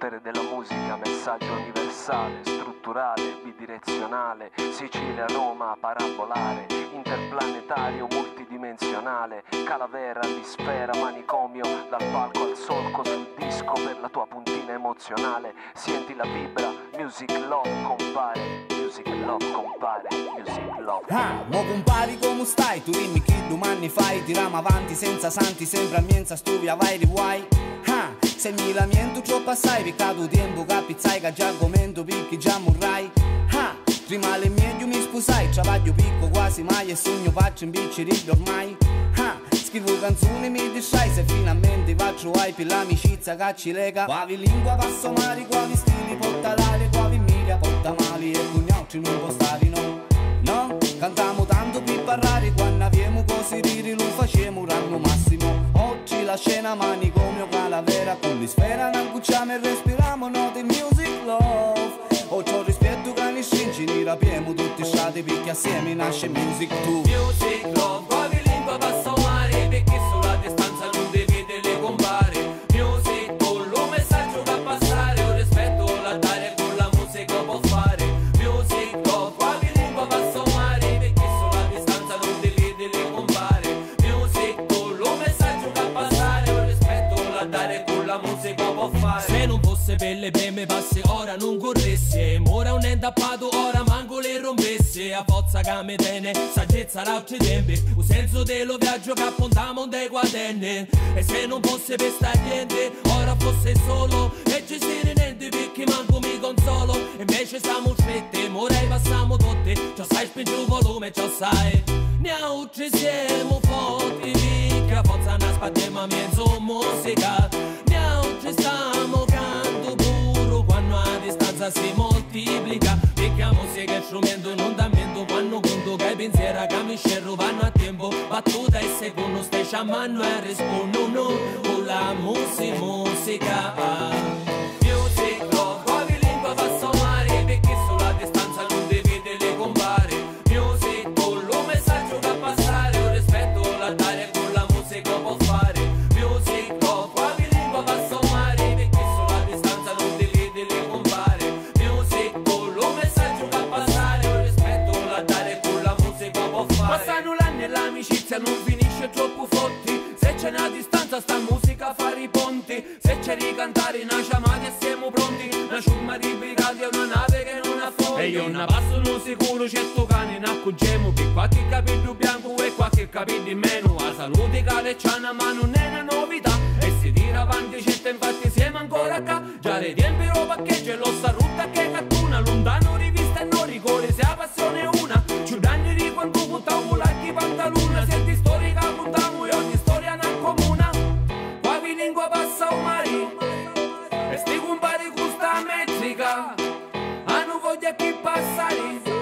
potere della musica, messaggio universale, strutturale, bidirezionale, Sicilia-Roma, parabolare, interplanetario, multidimensionale, calavera, sfera, manicomio, dal palco al solco sul disco per la tua puntina emozionale, senti la vibra, music love compare, music love compare, music love. Ah, mo compari come stai, tu dimmi che domani fai, tiriamo avanti senza santi, sempre a mienza stuvia vai di guai. Ah, se mi lamento troppo assai, peccato tempo capizzai che già argomento picchi già morrai. Ah, prima le mie mi scusai, travaglio picco quasi mai e sogno faccio in biccerini ormai. Ah, scrivo canzoni mi distrai se finalmente faccio hype l'amicizia che ci lega. Quavi lingua passo mari, quavi stili porta scena manicomio calavera con l'isfera non cucciamo e respiriamo note music love. Oggi ho rispetto che ne stringi, ne rapiamo tutti strati perché assieme nasce music tu. Music love, quavi lingua passo mare Se non fosse per le prime passe ora non corresse. Ora un endappato ora manco le rompesse. A forza che mi tiene saggezza l'altri tempi Un senso dello viaggio che appuntiamo dei quaderni E se non fosse per sta niente ora fosse solo E ci si niente perché manco mi consolo. Invece stiamo strette, morei passiamo tutti Già sai spingi il volume, già sai. Ne ci siamo forti perché a forza ne aspettiamo mezzo musica distanza si moltiplica la musica è strumento non da mento Quando conto che pensiero che mi scerro vanno a tempo Battuta e secondo stai sciamando e rispondono Con la musica, l'amicizia non finisce troppo fotti Se c'è una distanza sta musica fa i ponti. Se c'è ricantare una chiamata e siamo pronti. Una ciumma di brigati e una nave che non affonda E io una passo non sicuro certo cane ne accorgiamo Che qualche capello bianco e qualche capello in meno. La salute calecciana ma non è una novità. E si tira avanti certo infatti siamo body.